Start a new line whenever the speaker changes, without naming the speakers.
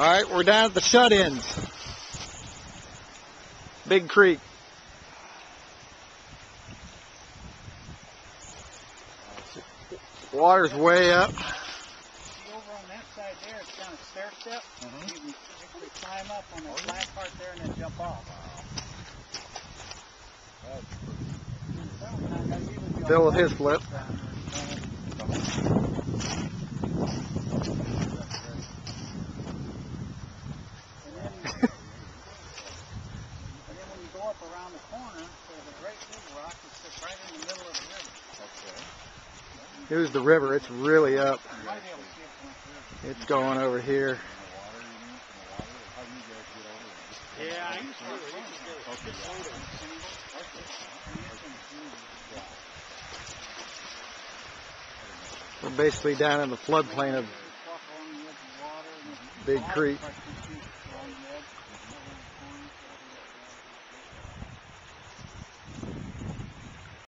All right, we're down at the shut-ins. Big Creek. Water's way up.
See over on that side there, it's kind of stair step.
Mhm.
You can actually climb up on the flat part there and then jump off. Sometimes that's even the
Bill with his flip.
And then, when you go up around the corner, there's a great big rock that sits right in the middle of the river.
Here's the river. It's really up. It's going over here.
Yeah,
We're basically down in the floodplain of Big Creek.